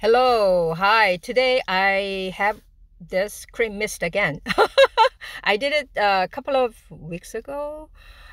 Hello, hi. Today I have this cream mist again. I did it a couple of weeks ago,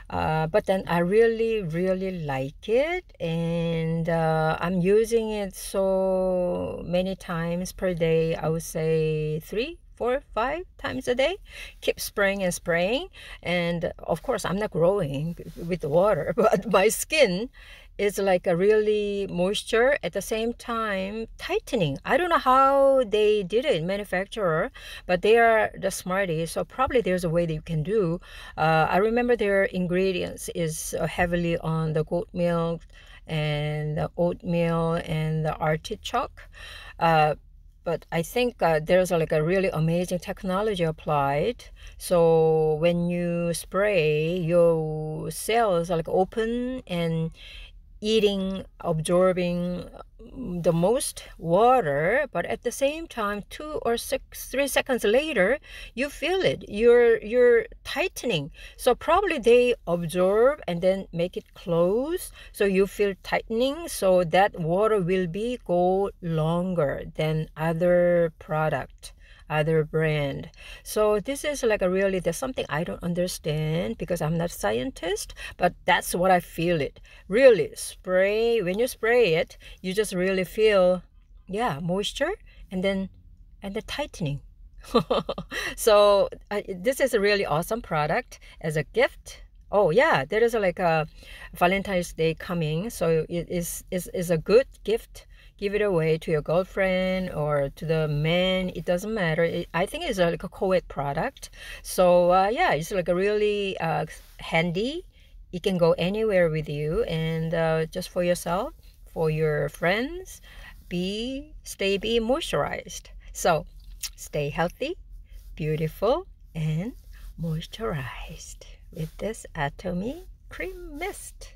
uh, but then I really, really like it, and uh, I'm using it so many times per day. I would say three, four, five times a day. Keep spraying and spraying, and of course, I'm not growing with the water, but my skin is like a really moisture at the same time tightening. I don't know how they did it, manufacturer, but they are the smarties. So probably there's a way that you can do. Uh, I remember their ingredients is uh, heavily on the goat milk and the oatmeal and the artichoke. Uh, but I think uh, there's like a really amazing technology applied. So when you spray, your cells are like open and eating, absorbing mm, the most water, but at the same time, two or six, three seconds later, you feel it. You're you're tightening. So probably they absorb and then make it close. So you feel tightening. So that water will be go longer than other product other brand. So this is like a really there's something I don't understand because I'm not a scientist, but that's what I feel it. Really spray when you spray it, you just really feel yeah, moisture and then and the tightening. so uh, this is a really awesome product as a gift oh yeah there is like a valentine's day coming so it is is, is a good gift. Give it away to your girlfriend or to the man it doesn't matter. It, i think it's a, like a co-ed product. So uh, yeah it's like a really uh, handy. It can go anywhere with you and uh, just for yourself for your friends be stay be moisturized. So stay healthy beautiful and moisturized with this atomy cream mist